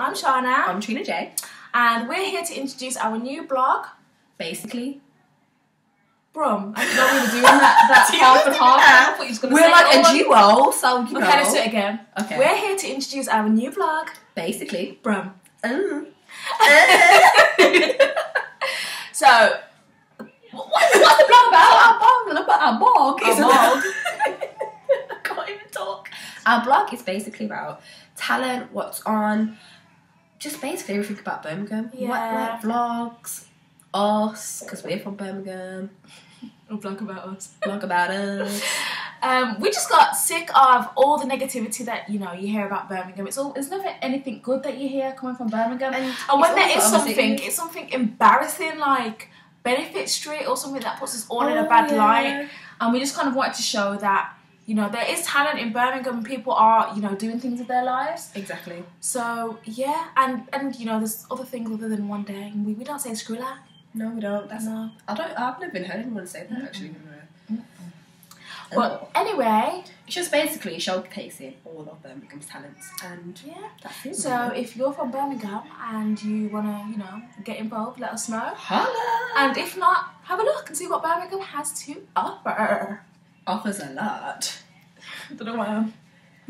I'm Shana, I'm Trina J. and we're here to introduce our new blog, Basically, Brum. I didn't we were doing that. That's half and half. I thought you was gonna we're like a duo, so you know. Okay, let's do it again. Okay. We're here to introduce our new blog, Basically, Brum. mm. So, what, what's the blog about? Our blog, about our blog, Our blog. I can't even talk. Our blog is basically about talent, what's on, just basically everything about Birmingham. What, Yeah. like vlogs, us, because we're from Birmingham. a blog about us. Blog about us. Um, we just got sick of all the negativity that you know you hear about Birmingham. It's all. It's never anything good that you hear coming from Birmingham. And, And when it's there is something, it's something embarrassing like Benefit Street or something that puts us all in a Oh, bad yeah. light. And we just kind of wanted to show that, you know, there is talent in Birmingham people are, you know, doing things with their lives. Exactly. So yeah, and and you know, there's other things other than one day. We, we don't say Skrilla. No, we don't. That's No. I don't. I've never heard anyone say that actually. But oh. anyway, it's just basically showcasing all of Birmingham's talents, and yeah. that's it. So if you're from Birmingham and you wanna, you know, get involved, let us know. holla And if not, have a look and see what Birmingham has to offer. Offers a lot. I don't know why I'm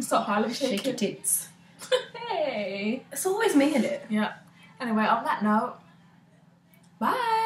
start Harlem Shake your tits. hey. It's always me in it. Yeah. Anyway, on that note, bye.